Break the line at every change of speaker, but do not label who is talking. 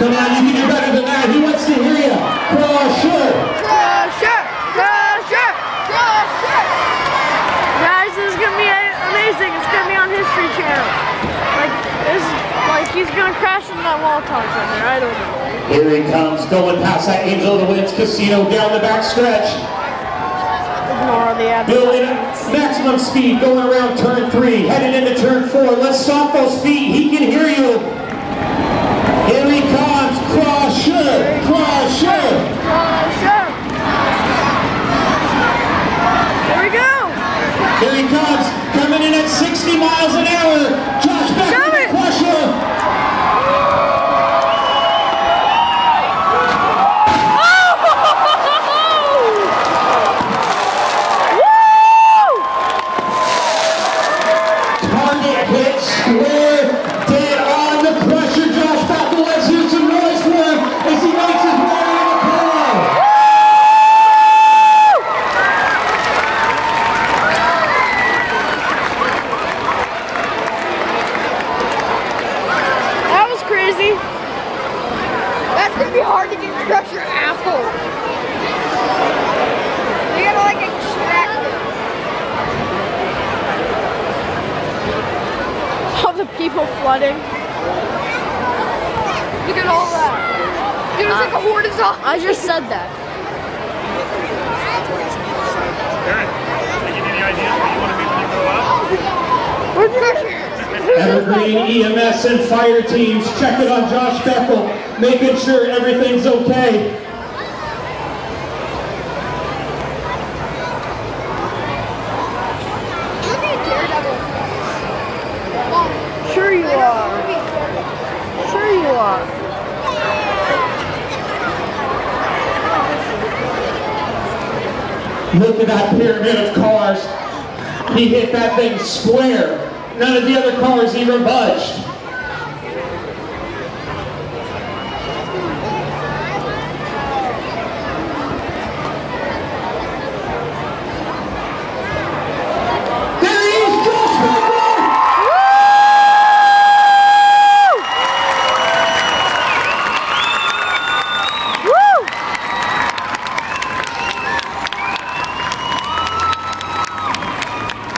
Come on, you can do better than that. He wants to hear you. Crusher.
Crusher! Crusher! Crusher! Guys, this is gonna be amazing. It's gonna be on History Channel. Like, this, like he's gonna crash into that wall tops right there. I don't know.
Here he comes, going past that Angel of the Winds Casino down the back stretch.
Ignore the
Building maximum speed, going around turn three, heading into turn four. Let's stop those feet. He can hear you. Here he comes, Crusher, Crusher.
Crusher! Here we go!
Here he comes, in at 60 miles an hour.
Gonna be hard to get across your asshole. You gotta like extract it.
All the people flooding.
Look at all that. Dude, it's like a uh, horizontal.
I just said that.
Aaron, can you give me any ideas what you want to be when you grow up?
Where'd you
Evergreen EMS and fire teams checking on Josh Beckel, making sure everything's okay.
Look at Daredevil.
Sure you are. Sure you are.
Look at that pyramid of cars. He hit that thing square. None of the other cars even budged.